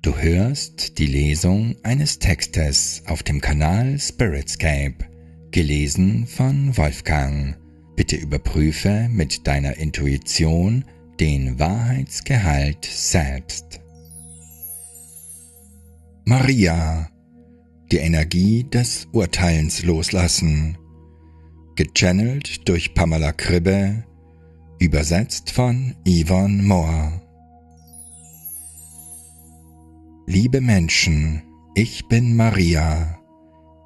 Du hörst die Lesung eines Textes auf dem Kanal Spiritscape, gelesen von Wolfgang. Bitte überprüfe mit deiner Intuition den Wahrheitsgehalt selbst. Maria, die Energie des Urteilens loslassen, gechannelt durch Pamela Kribbe, übersetzt von Yvonne Moore. Liebe Menschen, ich bin Maria.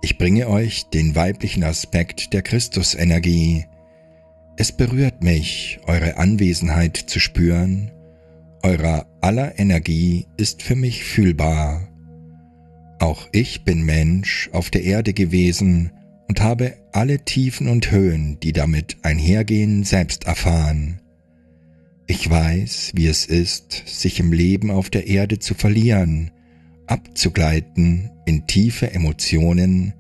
Ich bringe euch den weiblichen Aspekt der Christusenergie. Es berührt mich, eure Anwesenheit zu spüren. Eurer aller Energie ist für mich fühlbar. Auch ich bin Mensch auf der Erde gewesen und habe alle Tiefen und Höhen, die damit einhergehen, selbst erfahren. Ich weiß, wie es ist, sich im Leben auf der Erde zu verlieren, abzugleiten in tiefe Emotionen,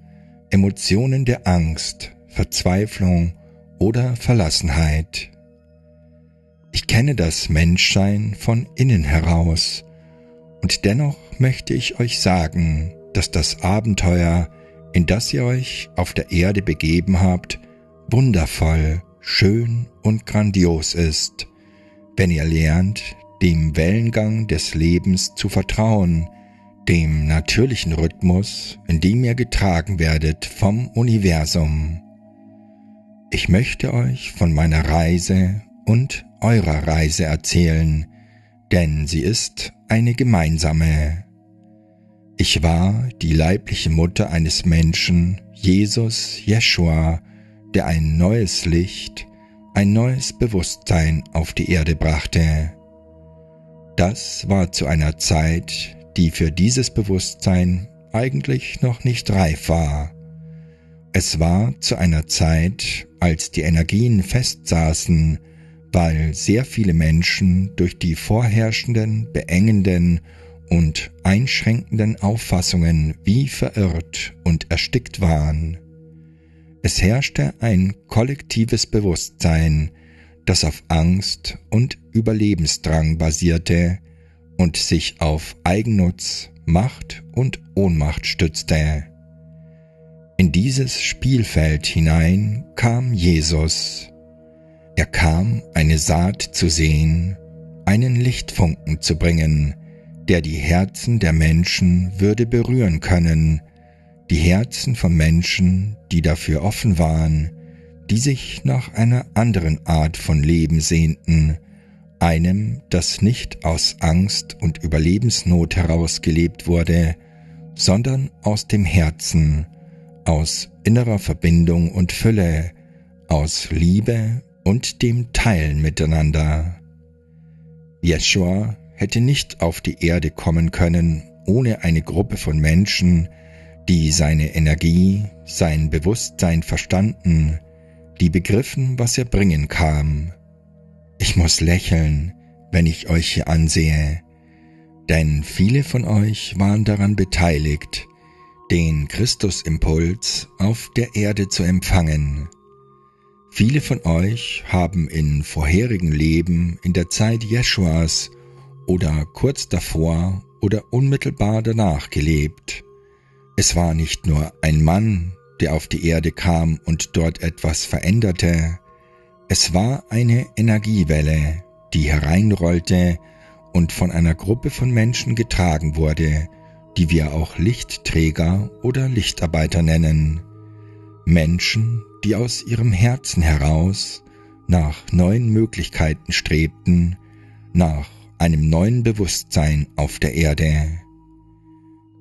Emotionen der Angst, Verzweiflung oder Verlassenheit. Ich kenne das Menschsein von innen heraus, und dennoch möchte ich euch sagen, dass das Abenteuer, in das ihr euch auf der Erde begeben habt, wundervoll, schön und grandios ist wenn ihr lernt, dem Wellengang des Lebens zu vertrauen, dem natürlichen Rhythmus, in dem ihr getragen werdet vom Universum. Ich möchte euch von meiner Reise und eurer Reise erzählen, denn sie ist eine gemeinsame. Ich war die leibliche Mutter eines Menschen, Jesus Jeschua, der ein neues Licht, ein neues Bewusstsein auf die Erde brachte. Das war zu einer Zeit, die für dieses Bewusstsein eigentlich noch nicht reif war. Es war zu einer Zeit, als die Energien festsaßen, weil sehr viele Menschen durch die vorherrschenden, beengenden und einschränkenden Auffassungen wie verirrt und erstickt waren. Es herrschte ein kollektives Bewusstsein, das auf Angst und Überlebensdrang basierte und sich auf Eigennutz, Macht und Ohnmacht stützte. In dieses Spielfeld hinein kam Jesus. Er kam, eine Saat zu sehen, einen Lichtfunken zu bringen, der die Herzen der Menschen würde berühren können, die Herzen von Menschen, die dafür offen waren, die sich nach einer anderen Art von Leben sehnten, einem, das nicht aus Angst und Überlebensnot heraus gelebt wurde, sondern aus dem Herzen, aus innerer Verbindung und Fülle, aus Liebe und dem Teilen miteinander. Yeshua hätte nicht auf die Erde kommen können, ohne eine Gruppe von Menschen, die seine Energie, sein Bewusstsein verstanden, die begriffen, was er bringen kam. Ich muss lächeln, wenn ich euch hier ansehe, denn viele von euch waren daran beteiligt, den Christusimpuls auf der Erde zu empfangen. Viele von euch haben in vorherigen Leben in der Zeit Jeschuas oder kurz davor oder unmittelbar danach gelebt es war nicht nur ein Mann, der auf die Erde kam und dort etwas veränderte, es war eine Energiewelle, die hereinrollte und von einer Gruppe von Menschen getragen wurde, die wir auch Lichtträger oder Lichtarbeiter nennen. Menschen, die aus ihrem Herzen heraus nach neuen Möglichkeiten strebten, nach einem neuen Bewusstsein auf der Erde.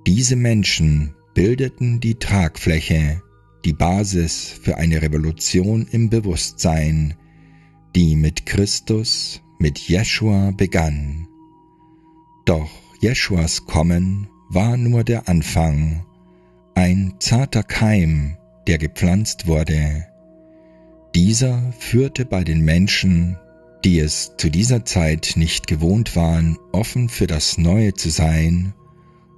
Diese Menschen bildeten die Tragfläche, die Basis für eine Revolution im Bewusstsein, die mit Christus, mit Jeschua begann. Doch Jeschuas Kommen war nur der Anfang, ein zarter Keim, der gepflanzt wurde. Dieser führte bei den Menschen, die es zu dieser Zeit nicht gewohnt waren, offen für das Neue zu sein,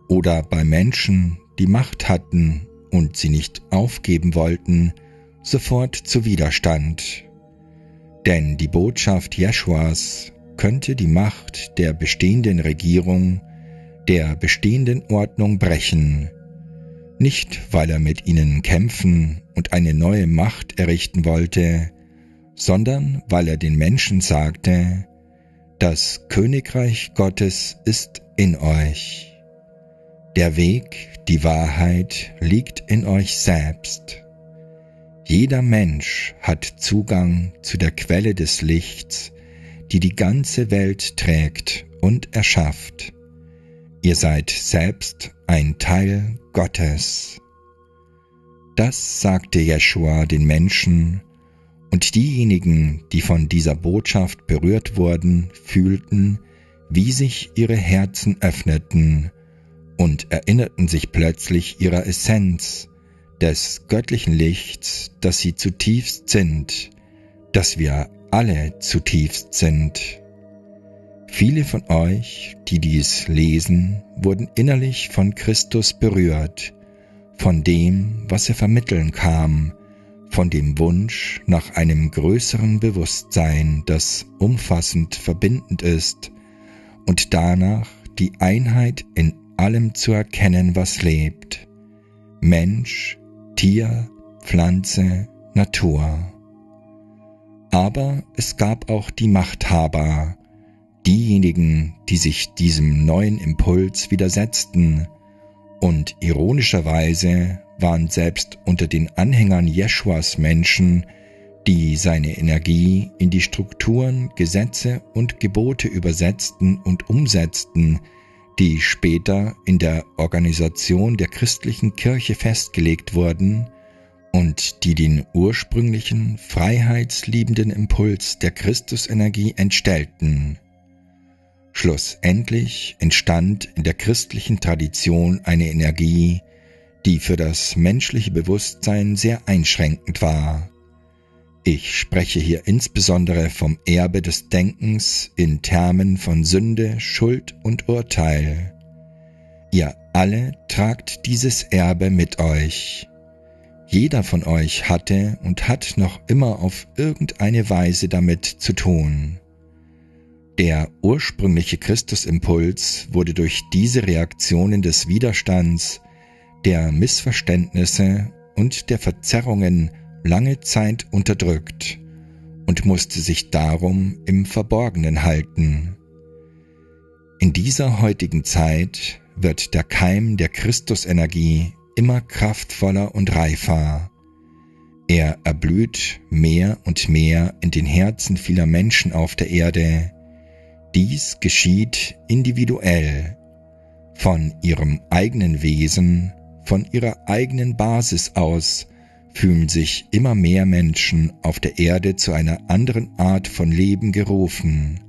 oder bei Menschen, die Macht hatten und sie nicht aufgeben wollten, sofort zu Widerstand. Denn die Botschaft Jeschuas könnte die Macht der bestehenden Regierung, der bestehenden Ordnung brechen, nicht weil er mit ihnen kämpfen und eine neue Macht errichten wollte, sondern weil er den Menschen sagte, das Königreich Gottes ist in euch. Der Weg, die Wahrheit liegt in euch selbst. Jeder Mensch hat Zugang zu der Quelle des Lichts, die die ganze Welt trägt und erschafft. Ihr seid selbst ein Teil Gottes. Das sagte Jeschua den Menschen, und diejenigen, die von dieser Botschaft berührt wurden, fühlten, wie sich ihre Herzen öffneten und erinnerten sich plötzlich ihrer Essenz, des göttlichen Lichts, dass sie zutiefst sind, dass wir alle zutiefst sind. Viele von euch, die dies lesen, wurden innerlich von Christus berührt, von dem, was er vermitteln kam, von dem Wunsch nach einem größeren Bewusstsein, das umfassend verbindend ist, und danach die Einheit in allem zu erkennen, was lebt. Mensch, Tier, Pflanze, Natur. Aber es gab auch die Machthaber, diejenigen, die sich diesem neuen Impuls widersetzten, und ironischerweise waren selbst unter den Anhängern Jeschuas Menschen, die seine Energie in die Strukturen, Gesetze und Gebote übersetzten und umsetzten, die später in der Organisation der christlichen Kirche festgelegt wurden und die den ursprünglichen freiheitsliebenden Impuls der Christusenergie entstellten. Schlussendlich entstand in der christlichen Tradition eine Energie, die für das menschliche Bewusstsein sehr einschränkend war. Ich spreche hier insbesondere vom Erbe des Denkens in Termen von Sünde, Schuld und Urteil. Ihr alle tragt dieses Erbe mit euch. Jeder von euch hatte und hat noch immer auf irgendeine Weise damit zu tun. Der ursprüngliche Christusimpuls wurde durch diese Reaktionen des Widerstands, der Missverständnisse und der Verzerrungen lange Zeit unterdrückt und musste sich darum im Verborgenen halten. In dieser heutigen Zeit wird der Keim der Christusenergie immer kraftvoller und reifer. Er erblüht mehr und mehr in den Herzen vieler Menschen auf der Erde, dies geschieht individuell, von ihrem eigenen Wesen, von ihrer eigenen Basis aus fühlen sich immer mehr Menschen auf der Erde zu einer anderen Art von Leben gerufen,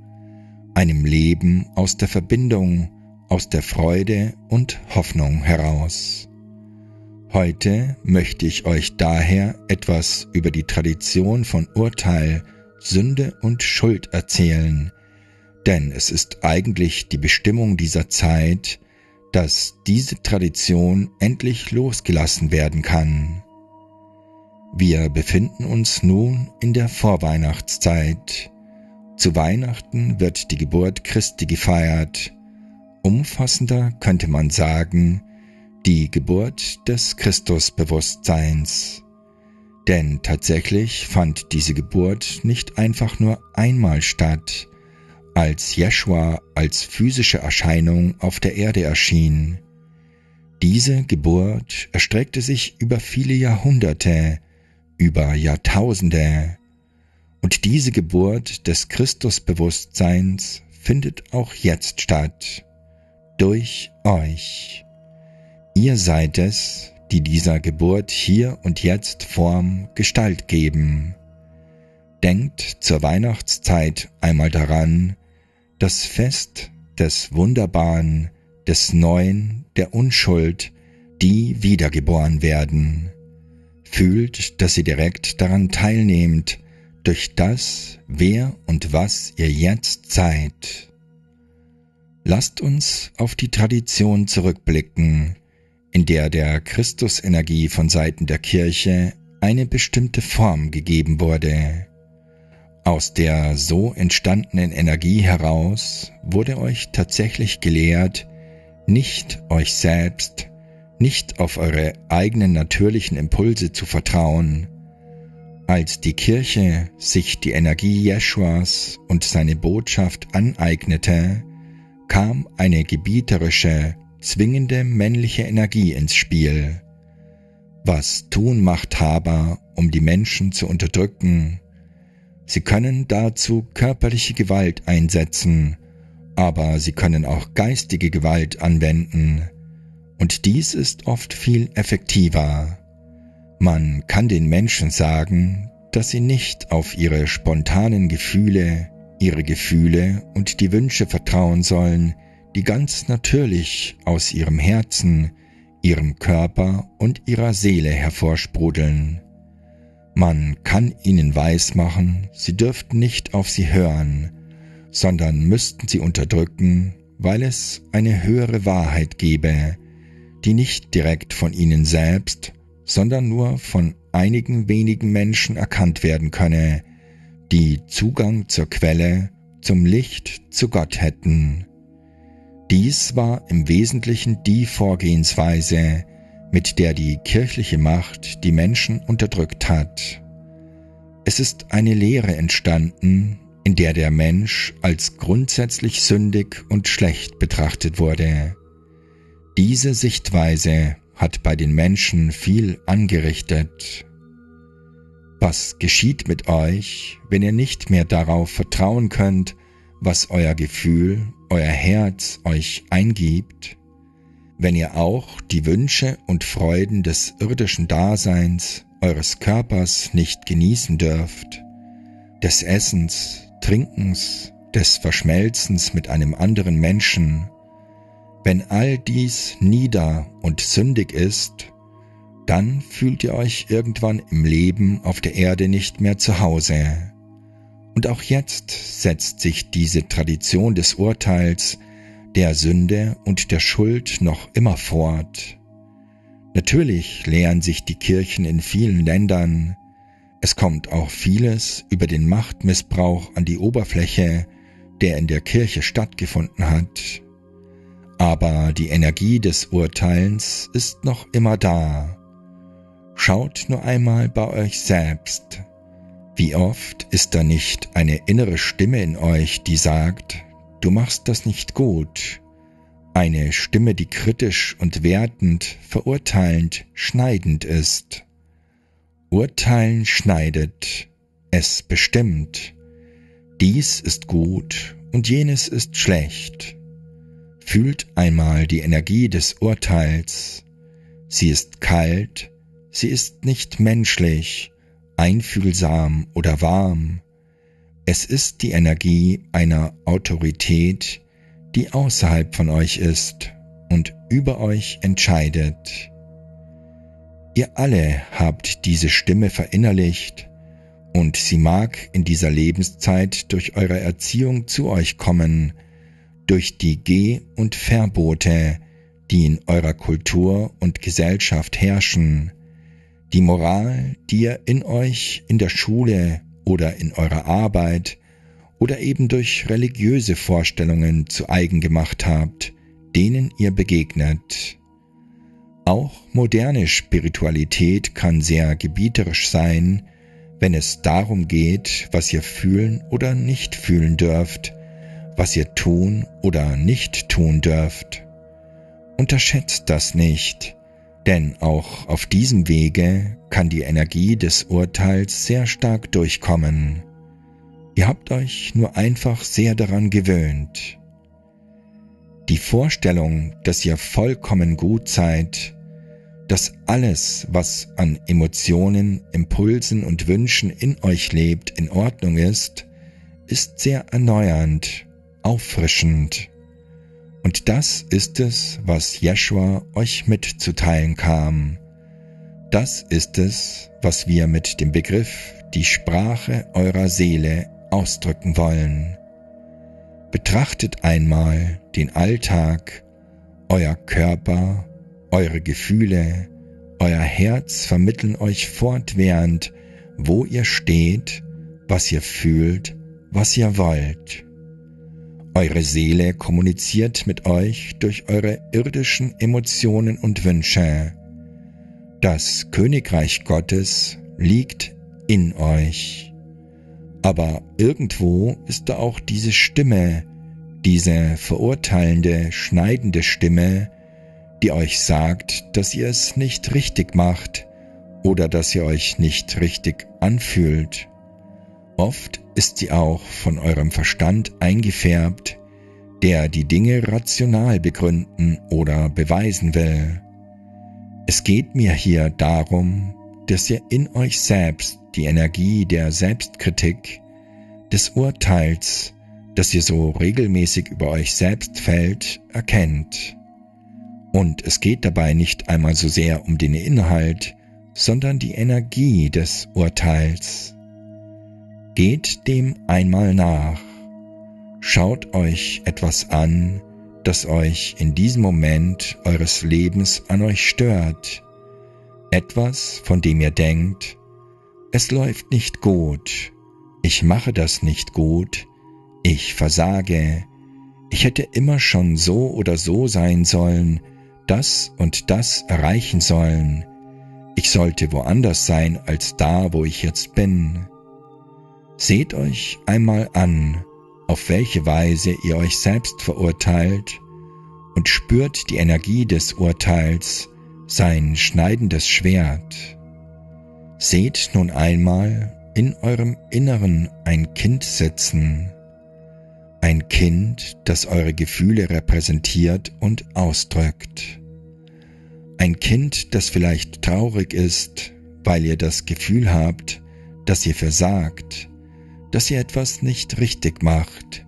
einem Leben aus der Verbindung, aus der Freude und Hoffnung heraus. Heute möchte ich euch daher etwas über die Tradition von Urteil, Sünde und Schuld erzählen, denn es ist eigentlich die Bestimmung dieser Zeit, dass diese Tradition endlich losgelassen werden kann. Wir befinden uns nun in der Vorweihnachtszeit. Zu Weihnachten wird die Geburt Christi gefeiert. Umfassender könnte man sagen, die Geburt des Christusbewusstseins. Denn tatsächlich fand diese Geburt nicht einfach nur einmal statt, als Jeschua als physische Erscheinung auf der Erde erschien. Diese Geburt erstreckte sich über viele Jahrhunderte, über Jahrtausende, und diese Geburt des Christusbewusstseins findet auch jetzt statt, durch euch. Ihr seid es, die dieser Geburt hier und jetzt Form, Gestalt geben. Denkt zur Weihnachtszeit einmal daran, das Fest des Wunderbaren, des Neuen, der Unschuld, die wiedergeboren werden. Fühlt, dass ihr direkt daran teilnehmt, durch das, wer und was ihr jetzt seid. Lasst uns auf die Tradition zurückblicken, in der der Christusenergie von Seiten der Kirche eine bestimmte Form gegeben wurde. Aus der so entstandenen Energie heraus wurde euch tatsächlich gelehrt, nicht euch selbst, nicht auf eure eigenen natürlichen Impulse zu vertrauen. Als die Kirche sich die Energie Jeschuas und seine Botschaft aneignete, kam eine gebieterische, zwingende männliche Energie ins Spiel. Was tun Machthaber, um die Menschen zu unterdrücken? Sie können dazu körperliche Gewalt einsetzen, aber sie können auch geistige Gewalt anwenden, und dies ist oft viel effektiver. Man kann den Menschen sagen, dass sie nicht auf ihre spontanen Gefühle, ihre Gefühle und die Wünsche vertrauen sollen, die ganz natürlich aus ihrem Herzen, ihrem Körper und ihrer Seele hervorsprudeln. Man kann ihnen weismachen, sie dürften nicht auf sie hören, sondern müssten sie unterdrücken, weil es eine höhere Wahrheit gebe, die nicht direkt von ihnen selbst, sondern nur von einigen wenigen Menschen erkannt werden könne, die Zugang zur Quelle, zum Licht, zu Gott hätten. Dies war im Wesentlichen die Vorgehensweise, mit der die kirchliche Macht die Menschen unterdrückt hat. Es ist eine Lehre entstanden, in der der Mensch als grundsätzlich sündig und schlecht betrachtet wurde. Diese Sichtweise hat bei den Menschen viel angerichtet. Was geschieht mit euch, wenn ihr nicht mehr darauf vertrauen könnt, was euer Gefühl, euer Herz euch eingibt? Wenn ihr auch die Wünsche und Freuden des irdischen Daseins eures Körpers nicht genießen dürft, des Essens, Trinkens, des Verschmelzens mit einem anderen Menschen, wenn all dies nieder und sündig ist, dann fühlt ihr euch irgendwann im Leben auf der Erde nicht mehr zu Hause. Und auch jetzt setzt sich diese Tradition des Urteils, der Sünde und der Schuld noch immer fort. Natürlich lehren sich die Kirchen in vielen Ländern, es kommt auch vieles über den Machtmissbrauch an die Oberfläche, der in der Kirche stattgefunden hat. Aber die Energie des Urteilens ist noch immer da. Schaut nur einmal bei euch selbst. Wie oft ist da nicht eine innere Stimme in euch, die sagt, du machst das nicht gut. Eine Stimme, die kritisch und wertend, verurteilend, schneidend ist. Urteilen schneidet, es bestimmt. Dies ist gut und jenes ist schlecht. Fühlt einmal die Energie des Urteils. Sie ist kalt, sie ist nicht menschlich, einfühlsam oder warm. Es ist die Energie einer Autorität, die außerhalb von euch ist und über euch entscheidet. Ihr alle habt diese Stimme verinnerlicht und sie mag in dieser Lebenszeit durch eure Erziehung zu euch kommen, durch die Geh- und Verbote, die in eurer Kultur und Gesellschaft herrschen, die Moral, die ihr in euch in der Schule oder in eurer Arbeit oder eben durch religiöse Vorstellungen zu eigen gemacht habt, denen ihr begegnet. Auch moderne Spiritualität kann sehr gebieterisch sein, wenn es darum geht, was ihr fühlen oder nicht fühlen dürft, was ihr tun oder nicht tun dürft. Unterschätzt das nicht, denn auch auf diesem Wege kann die Energie des Urteils sehr stark durchkommen. Ihr habt euch nur einfach sehr daran gewöhnt. Die Vorstellung, dass ihr vollkommen gut seid, dass alles, was an Emotionen, Impulsen und Wünschen in euch lebt, in Ordnung ist, ist sehr erneuernd auffrischend. Und das ist es, was Jeschua euch mitzuteilen kam. Das ist es, was wir mit dem Begriff die Sprache eurer Seele ausdrücken wollen. Betrachtet einmal den Alltag, euer Körper, eure Gefühle, euer Herz vermitteln euch fortwährend, wo ihr steht, was ihr fühlt, was ihr wollt. Eure Seele kommuniziert mit euch durch eure irdischen Emotionen und Wünsche. Das Königreich Gottes liegt in euch. Aber irgendwo ist da auch diese Stimme, diese verurteilende, schneidende Stimme, die euch sagt, dass ihr es nicht richtig macht oder dass ihr euch nicht richtig anfühlt. Oft ist sie auch von eurem Verstand eingefärbt, der die Dinge rational begründen oder beweisen will. Es geht mir hier darum, dass ihr in euch selbst die Energie der Selbstkritik, des Urteils, das ihr so regelmäßig über euch selbst fällt, erkennt. Und es geht dabei nicht einmal so sehr um den Inhalt, sondern die Energie des Urteils. Geht dem einmal nach. Schaut euch etwas an, das euch in diesem Moment eures Lebens an euch stört. Etwas, von dem ihr denkt, es läuft nicht gut, ich mache das nicht gut, ich versage, ich hätte immer schon so oder so sein sollen, das und das erreichen sollen, ich sollte woanders sein als da, wo ich jetzt bin. Seht euch einmal an, auf welche Weise ihr euch selbst verurteilt und spürt die Energie des Urteils, sein schneidendes Schwert. Seht nun einmal in eurem Inneren ein Kind sitzen, ein Kind, das eure Gefühle repräsentiert und ausdrückt. Ein Kind, das vielleicht traurig ist, weil ihr das Gefühl habt, dass ihr versagt, dass ihr etwas nicht richtig macht,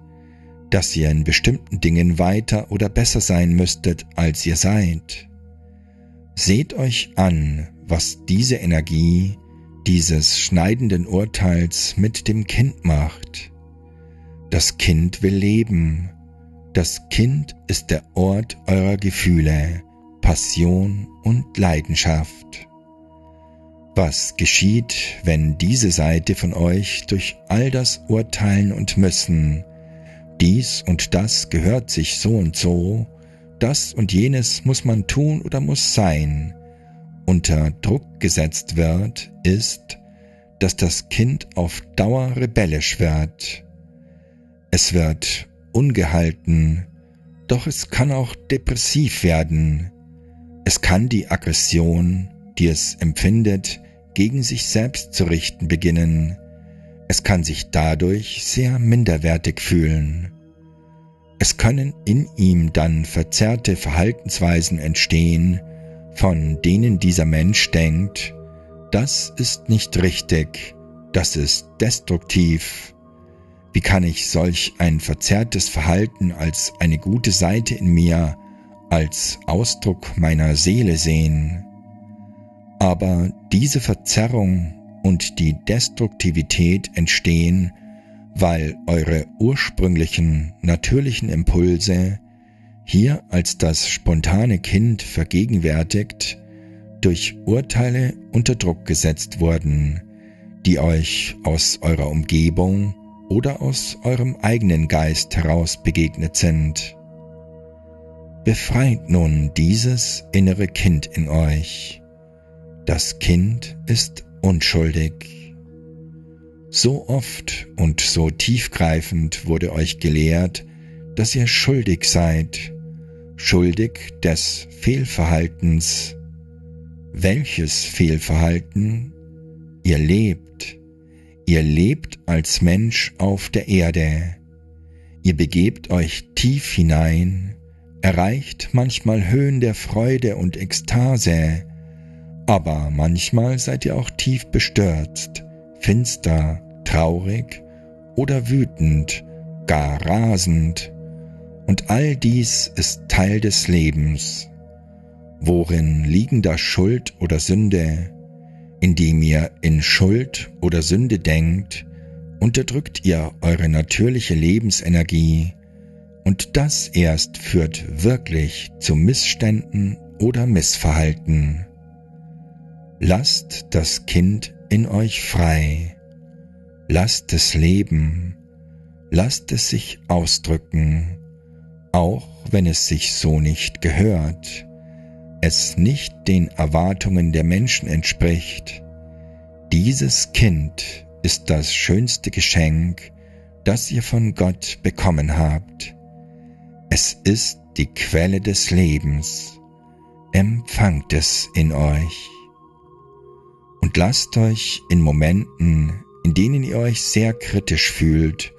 dass ihr in bestimmten Dingen weiter oder besser sein müsstet, als ihr seid. Seht euch an, was diese Energie dieses schneidenden Urteils mit dem Kind macht. Das Kind will leben. Das Kind ist der Ort eurer Gefühle, Passion und Leidenschaft. Was geschieht, wenn diese Seite von euch durch all das urteilen und müssen, dies und das gehört sich so und so, das und jenes muss man tun oder muss sein, unter Druck gesetzt wird, ist, dass das Kind auf Dauer rebellisch wird. Es wird ungehalten, doch es kann auch depressiv werden. Es kann die Aggression, die es empfindet, gegen sich selbst zu richten beginnen. Es kann sich dadurch sehr minderwertig fühlen. Es können in ihm dann verzerrte Verhaltensweisen entstehen, von denen dieser Mensch denkt, das ist nicht richtig, das ist destruktiv. Wie kann ich solch ein verzerrtes Verhalten als eine gute Seite in mir, als Ausdruck meiner Seele sehen? Aber diese Verzerrung und die Destruktivität entstehen, weil eure ursprünglichen, natürlichen Impulse, hier als das spontane Kind vergegenwärtigt, durch Urteile unter Druck gesetzt wurden, die euch aus eurer Umgebung oder aus eurem eigenen Geist heraus begegnet sind. Befreit nun dieses innere Kind in euch das Kind ist unschuldig. So oft und so tiefgreifend wurde euch gelehrt, dass ihr schuldig seid, schuldig des Fehlverhaltens. Welches Fehlverhalten? Ihr lebt, ihr lebt als Mensch auf der Erde. Ihr begebt euch tief hinein, erreicht manchmal Höhen der Freude und Ekstase, aber manchmal seid ihr auch tief bestürzt, finster, traurig oder wütend, gar rasend. Und all dies ist Teil des Lebens. Worin liegen da Schuld oder Sünde? Indem ihr in Schuld oder Sünde denkt, unterdrückt ihr eure natürliche Lebensenergie und das erst führt wirklich zu Missständen oder Missverhalten. Lasst das Kind in euch frei. Lasst es leben. Lasst es sich ausdrücken, auch wenn es sich so nicht gehört, es nicht den Erwartungen der Menschen entspricht. Dieses Kind ist das schönste Geschenk, das ihr von Gott bekommen habt. Es ist die Quelle des Lebens. Empfangt es in euch. Und lasst euch in Momenten, in denen ihr euch sehr kritisch fühlt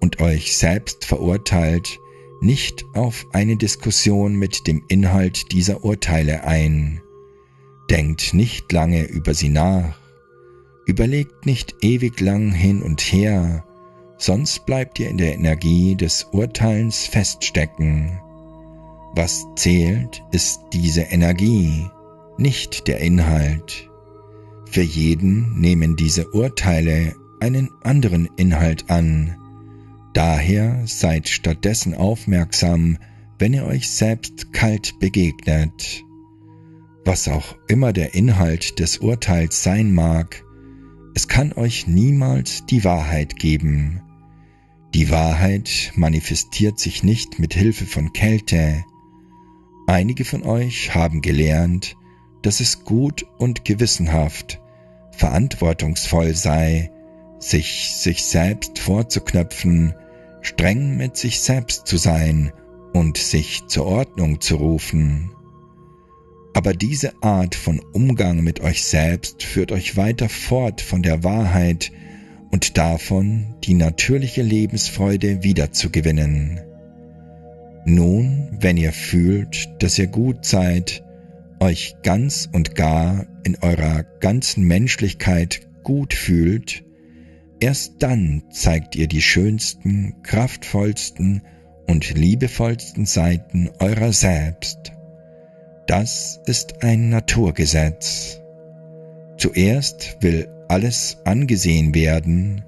und euch selbst verurteilt, nicht auf eine Diskussion mit dem Inhalt dieser Urteile ein. Denkt nicht lange über sie nach. Überlegt nicht ewig lang hin und her, sonst bleibt ihr in der Energie des Urteilens feststecken. Was zählt, ist diese Energie, nicht der Inhalt. Für jeden nehmen diese Urteile einen anderen Inhalt an. Daher seid stattdessen aufmerksam, wenn ihr euch selbst kalt begegnet. Was auch immer der Inhalt des Urteils sein mag, es kann euch niemals die Wahrheit geben. Die Wahrheit manifestiert sich nicht mit Hilfe von Kälte. Einige von euch haben gelernt, dass es gut und gewissenhaft, verantwortungsvoll sei, sich sich selbst vorzuknöpfen, streng mit sich selbst zu sein und sich zur Ordnung zu rufen. Aber diese Art von Umgang mit euch selbst führt euch weiter fort von der Wahrheit und davon, die natürliche Lebensfreude wiederzugewinnen. Nun, wenn ihr fühlt, dass ihr gut seid, euch ganz und gar in eurer ganzen Menschlichkeit gut fühlt, erst dann zeigt ihr die schönsten, kraftvollsten und liebevollsten Seiten eurer selbst. Das ist ein Naturgesetz. Zuerst will alles angesehen werden,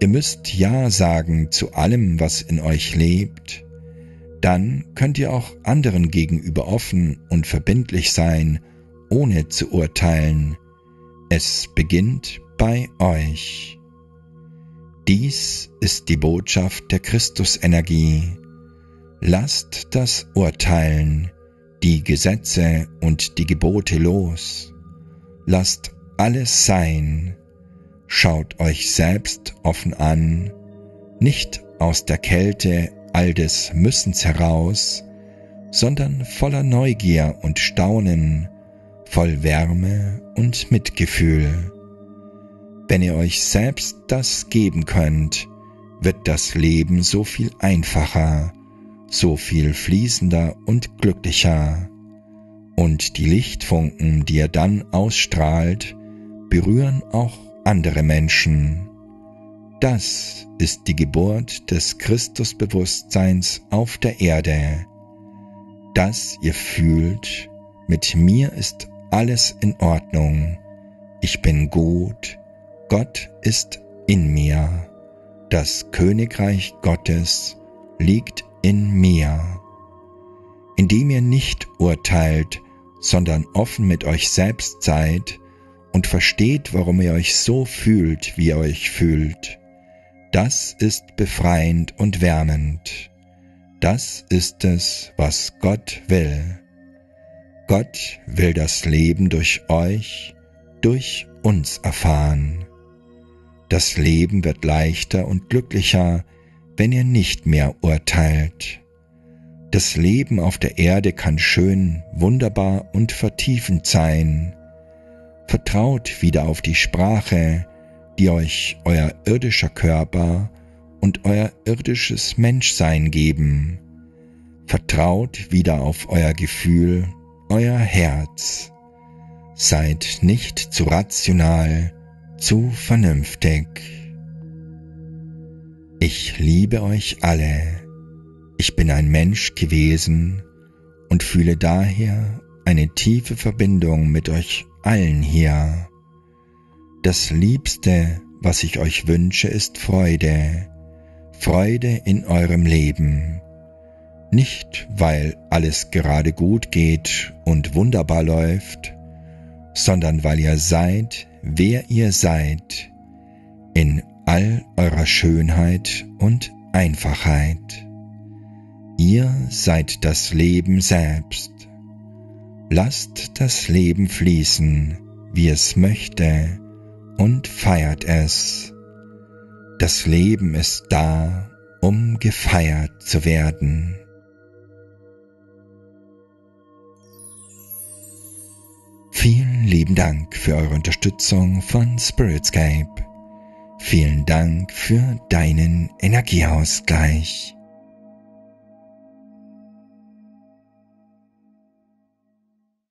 ihr müsst Ja sagen zu allem, was in euch lebt, dann könnt ihr auch anderen gegenüber offen und verbindlich sein, ohne zu urteilen. Es beginnt bei euch. Dies ist die Botschaft der Christusenergie. Lasst das Urteilen, die Gesetze und die Gebote los. Lasst alles sein. Schaut euch selbst offen an, nicht aus der Kälte all des Müssens heraus, sondern voller Neugier und Staunen, voll Wärme und Mitgefühl. Wenn ihr euch selbst das geben könnt, wird das Leben so viel einfacher, so viel fließender und glücklicher. Und die Lichtfunken, die ihr dann ausstrahlt, berühren auch andere Menschen. Das ist die Geburt des Christusbewusstseins auf der Erde. Dass ihr fühlt, mit mir ist alles in Ordnung. Ich bin gut. Gott ist in mir. Das Königreich Gottes liegt in mir. Indem ihr nicht urteilt, sondern offen mit euch selbst seid und versteht, warum ihr euch so fühlt, wie ihr euch fühlt das ist befreiend und wärmend. Das ist es, was Gott will. Gott will das Leben durch euch, durch uns erfahren. Das Leben wird leichter und glücklicher, wenn ihr nicht mehr urteilt. Das Leben auf der Erde kann schön, wunderbar und vertiefend sein. Vertraut wieder auf die Sprache, die euch euer irdischer Körper und euer irdisches Menschsein geben. Vertraut wieder auf euer Gefühl, euer Herz. Seid nicht zu rational, zu vernünftig. Ich liebe euch alle. Ich bin ein Mensch gewesen und fühle daher eine tiefe Verbindung mit euch allen hier. Das Liebste, was ich euch wünsche, ist Freude, Freude in eurem Leben. Nicht, weil alles gerade gut geht und wunderbar läuft, sondern weil ihr seid, wer ihr seid, in all eurer Schönheit und Einfachheit. Ihr seid das Leben selbst. Lasst das Leben fließen, wie es möchte, und feiert es. Das Leben ist da, um gefeiert zu werden. Vielen lieben Dank für eure Unterstützung von Spiritscape. Vielen Dank für deinen Energieausgleich.